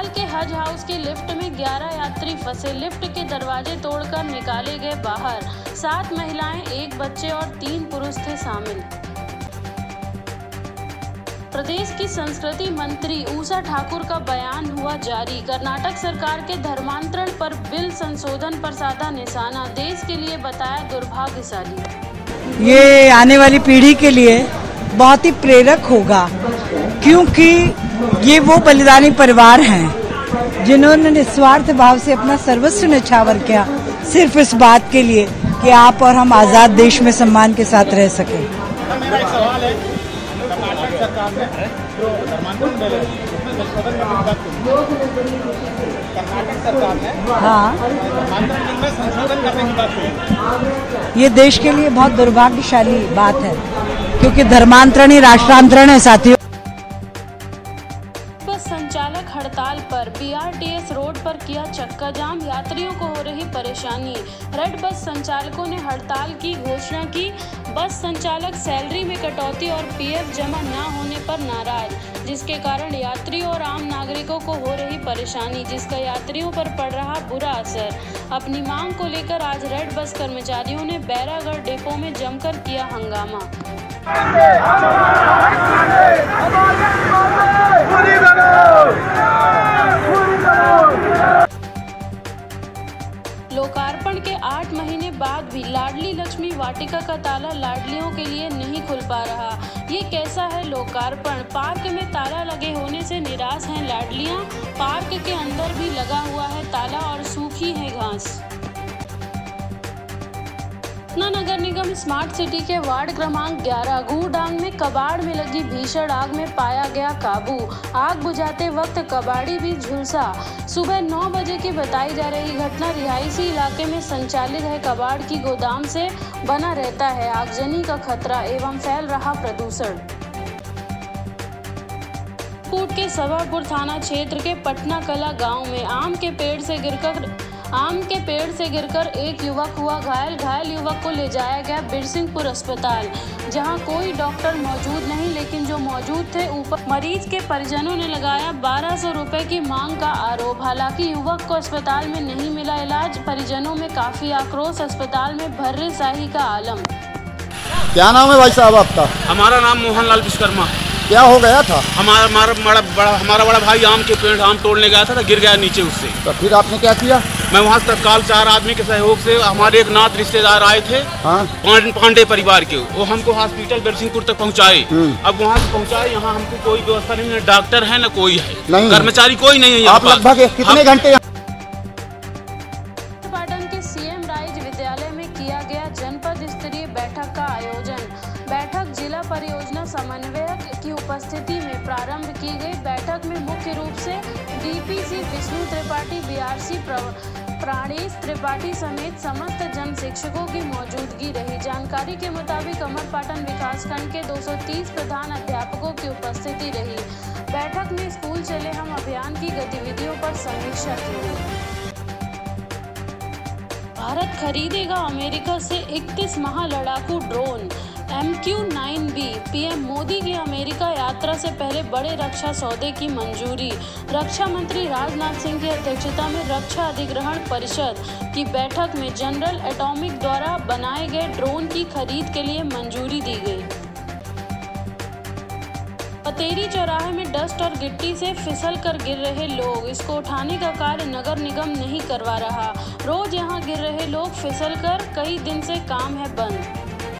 हड़ताल के हज हाउस के लिफ्ट में 11 यात्री फंसे। लिफ्ट के दरवाजे तोड़कर निकाले गए बाहर। सात महिलाएँ, एक बच्चे और तीन पुरुष थे शामिल। प्रदेश की संस्कृति मंत्री ऊषा ठाकुर का बयान हुआ जारी। कर्नाटक सरकार के धर्मांतरण पर बिल संशोधन पर साधा निशाना। देश के लिए बताया दुर्भाग्यशाली। ये आने वाली पीढ़ी के लिए बहुत ही प्रेरक होगा, क्योंकि ये वो बलिदानी परिवार हैं जिन्होंने निस्वार्थ भाव से अपना सर्वस्व निछावर किया सिर्फ़ इस बात के लिए कि आप और हम आज़ाद देश में सम्मान के साथ रह सकें। है। ये देश के लिए बहुत दुर्भाग्यशाली बात है, क्योंकि धर्मांतरण ही राष्ट्रांतरण है, साथियों। बीआरटीएस रोड पर किया चक्का जाम यात्रियों को हो रही परेशानी। रेड बस संचालकों ने हड़ताल की घोषणा की। बस संचालक सैलरी में कटौती और पीएफ जमा न होने पर नाराज़, जिसके कारण यात्रियों और आम नागरिकों को हो रही परेशानी, जिसका यात्रियों पर पड़ रहा बुरा असर। अपनी मांग को लेकर आज रेड बस कर्मचारियों ने बैरागढ़ डिपो में जमकर किया हंगामा। लोकार्पण के आठ महीने बाद भी लाडली लक्ष्मी वाटिका का ताला लाडलियों के लिए नहीं खुल पा रहा। ये कैसा है लोकार्पण? पार्क में ताला लगे होने से निराश हैं लाडलियाँ? पार्क के अंदर भी लगा हुआ है ताला और सूखी है घास। पटना नगर निगम स्मार्ट सिटी के वार्ड क्रमांक 11 गुड़ांग में कबाड़ में लगी भीषण आग में पाया गया काबू। आग बुझाते वक्त कबाड़ी भी झुलसा। सुबह 9 बजे की बताई जा रही घटना रिहायशी इलाके में संचालित है। कबाड़ की गोदाम से बना रहता है आगजनी का खतरा एवं फैल रहा प्रदूषण। कोट के सभापुर थाना क्षेत्र के पटना कला गाँव में आम के पेड़ से गिरकर आम के पेड़ से गिरकर एक युवक हुआ घायल। घायल युवक को ले जाया गया बिरसिंहपुर अस्पताल जहाँ कोई डॉक्टर मौजूद नहीं लेकिन जो मौजूद थे ऊपर। मरीज़ के परिजनों ने लगाया बारह सौ रुपए की मांग का आरोप। हालाँकि युवक को अस्पताल में नहीं मिला इलाज परिजनों में काफ़ी आक्रोश अस्पताल में भर्रे शाही का आलम। क्या नाम है भाई साहब आपका? हमारा नाम मोहन लाल विश्वकर्मा। क्या हो गया था? हमारा हमारा बड़ा हमारा बड़ा भाई आम के पेड़ आम तोड़ने गया था, था गिर गया नीचे उससे। तो फिर आपने क्या किया? मैं वहाँ तत्काल चार आदमी के सहयोग से हमारे एक नाथ रिश्तेदार आए थे हाँ। पांडे परिवार के। वो हमको हॉस्पिटल बिरसिंहपुर तक पहुँचाए। हम्म। अब वहाँ से पहुँचाए यहाँ हमको कोई व्यवस्था नहीं है डॉक्टर है न कोई है। नहीं। कर्मचारी कोई नहीं है आप लगभग कितने घंटे पाटन के सीएम राइज विद्यालय में किया गया जनपद स्तरीय बैठक का आयोजन। बैठक जिला परियोजना समन्वयक की उपस्थिति में प्रारंभ की गई बैठक में मुख्य रूप से डीपीसी विष्णु त्रिपाठी, बीआरसी प्राणेश त्रिपाठी समेत समस्त जन शिक्षकों की मौजूदगी रही। जानकारी के मुताबिक अमरपाटन विकासखंड के 230 प्रधान अध्यापकों की उपस्थिति रही। बैठक में स्कूल चले हम अभियान की गतिविधियों पर समीक्षा की। भारत खरीदेगा अमेरिका से 31 महालड़ाकू drone. M Q nine B, PM Modi की अमेरिका यात्रा से पहले बड़े रक्षा सौदे की मंजूरी। रक्षा मंत्री राजनाथ सिंह की अध्यक्षता में रक्षा अधिग्रहण परिषद की बैठक में जनरल एटॉमिक द्वारा बनाए गए ड्रोन की खरीद के लिए मंजूरी दी गई। पतेरी चौराहे में डस्ट और गिट्टी से फिसल कर गिर रहे लोग। इसको उठाने का कार्य नगर निगम नहीं करवा रहा। रोज यहाँ गिर रहे लोग फिसल कर कई दिन से काम है बंद।